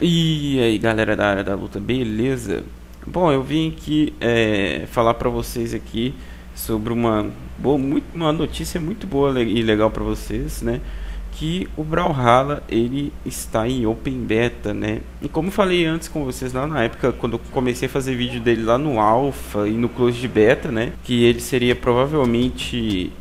E aí galera da área da luta, beleza? Bom, eu vim aqui é, falar pra vocês aqui sobre uma, boa, muito, uma notícia muito boa e legal pra vocês, né? Que o Brawlhalla ele está em Open Beta, né? E como falei antes com vocês lá na época, quando eu comecei a fazer vídeo dele lá no Alpha e no Close de Beta, né? Que ele seria provavelmente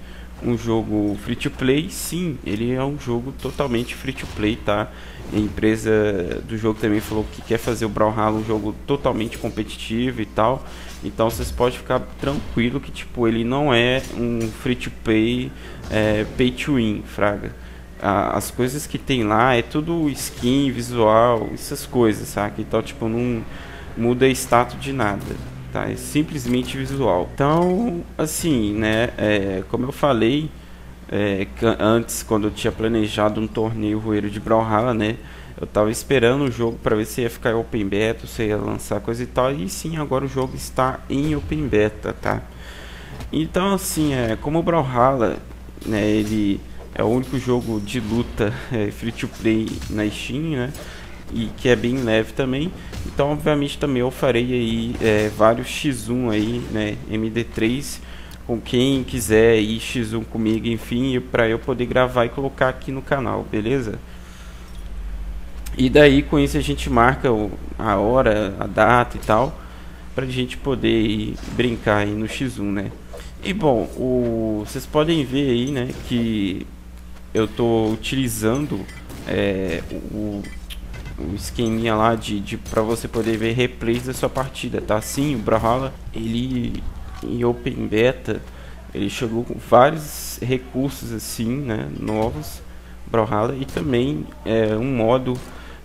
um jogo free to play, sim, ele é um jogo totalmente free to play, tá? A empresa do jogo também falou que quer fazer o Brawlhalla um jogo totalmente competitivo e tal. Então vocês podem ficar tranquilo que tipo ele não é um free to play é, pay to win, fraga. as coisas que tem lá é tudo skin, visual, essas coisas, saca? Então tipo não muda status de nada tá? É simplesmente visual. Então, assim, né? É, como eu falei é, antes, quando eu tinha planejado um torneio roeiro de Brawlhalla, né? Eu tava esperando o jogo para ver se ia ficar open beta, se ia lançar coisa e tal. E sim, agora o jogo está em open beta, tá? Então, assim, é, como o Brawlhalla, né? Ele é o único jogo de luta é, free to play na Steam, né? E que é bem leve também. Então, obviamente, também eu farei aí é, vários X1 aí, né, MD3 com quem quiser ir X1 comigo, enfim, para eu poder gravar e colocar aqui no canal, beleza? E daí com isso a gente marca a hora, a data e tal, para a gente poder ir brincar aí no X1, né? E bom, o, vocês podem ver aí, né, que eu estou utilizando é, o, o esqueminha lá de, de para você poder ver replays da sua partida, tá? Sim, o Brawlhalla, ele em open beta, ele chegou com vários recursos assim, né, novos, Brawlhalla e também é um modo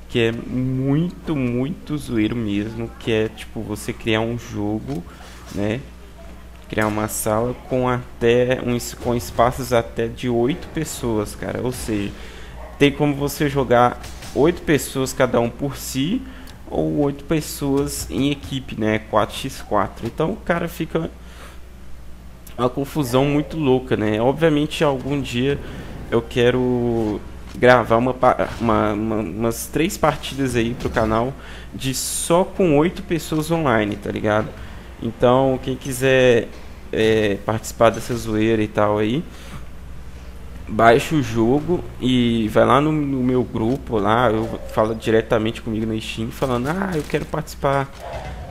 que é muito, muito zoeiro mesmo, que é tipo você criar um jogo, né? Criar uma sala com até uns com espaços até de oito pessoas, cara. Ou seja, tem como você jogar oito pessoas cada um por si ou oito pessoas em equipe, né? 4x4. Então o cara fica uma confusão muito louca, né? Obviamente algum dia eu quero gravar uma, uma, uma, umas três partidas aí pro canal de só com oito pessoas online, tá ligado? Então quem quiser é, participar dessa zoeira e tal aí, baixa o jogo e vai lá no, no, meu grupo lá, eu falo diretamente comigo na Steam falando, ah, eu quero participar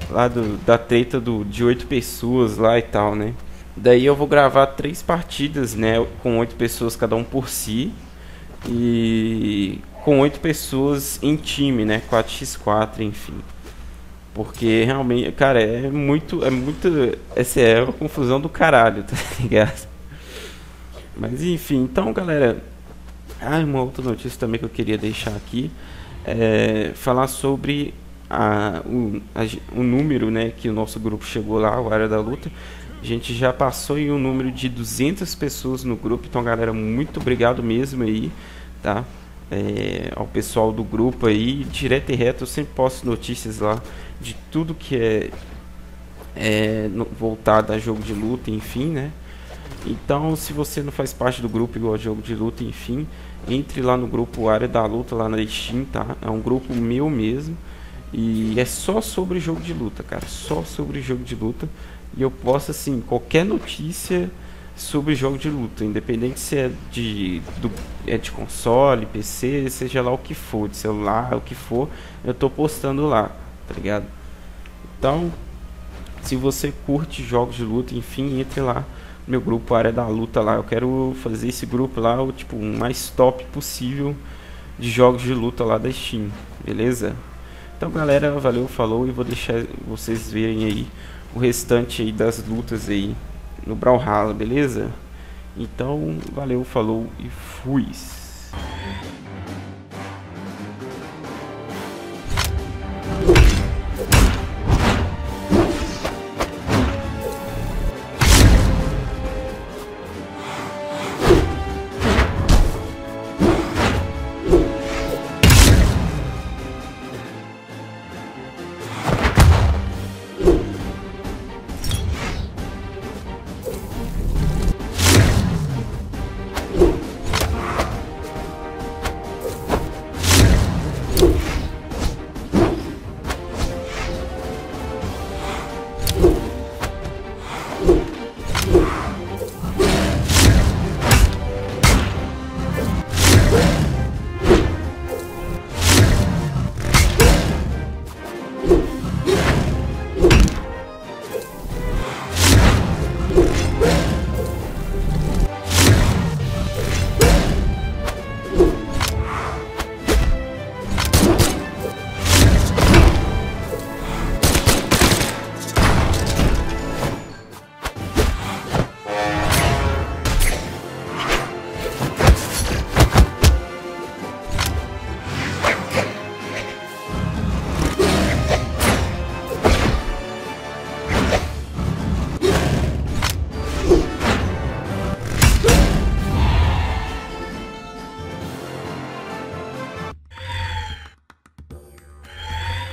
lá do, da treta do, de oito pessoas lá e tal, né? Daí eu vou gravar três partidas, né? Com oito pessoas cada um por si. E com oito pessoas em time, né? 4x4, enfim. Porque realmente, cara, é muito. É muito. Essa é uma confusão do caralho, tá ligado? Mas enfim, então galera, ah, uma outra notícia também que eu queria deixar aqui é falar sobre a, o, a, o número né, que o nosso grupo chegou lá, o Área da Luta. A gente já passou em um número de 200 pessoas no grupo, então galera, muito obrigado mesmo aí, tá? É, ao pessoal do grupo aí, direto e reto, eu sempre posto notícias lá de tudo que é, é no, voltado a jogo de luta, enfim, né? Então, se você não faz parte do grupo igual jogo de luta, enfim, entre lá no grupo Área da Luta lá na Steam, tá? É um grupo meu mesmo. E é só sobre jogo de luta, cara. Só sobre jogo de luta. E eu posto assim, qualquer notícia sobre jogo de luta, independente se é de, do, é de console, PC, seja lá o que for, de celular, o que for, eu tô postando lá, tá ligado? Então, se você curte jogos de luta, enfim, entre lá meu grupo Área da Luta lá. Eu quero fazer esse grupo lá, o tipo, mais top possível de jogos de luta lá da Steam, beleza? Então, galera, valeu, falou e vou deixar vocês verem aí o restante aí das lutas aí no Brawlhalla, beleza? Então, valeu, falou e fui.